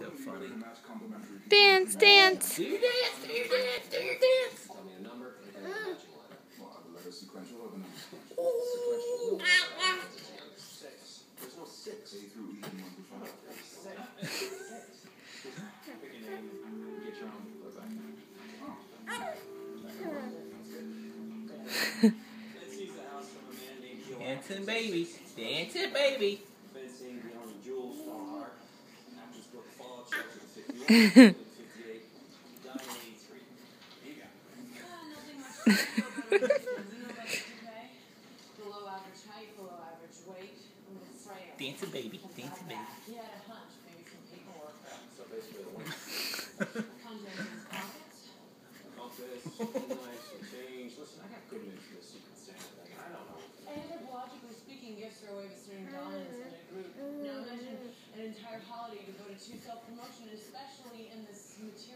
So funny. Dance, dance. Do your dance, do your dance, do your dance. Tell me a number and then a uh. matching letter. sequential or the number? Six. There's no six. A through E and one through five. Pick a name and get your own flip back. Fence sees the house from a man named Joe Dancing baby, dancing baby. Height, below average weight, a. Dancing baby, dancing baby. He had a hunch, maybe some paperwork. So basically, the winner. Contents in his pockets. Compass, knives, some change. Listen, I got good news for the Secret Santa thing. I don't know. Anthropologically speaking, gifts are a way of asserting dominance in a group. Now imagine to self promotion, especially in this material.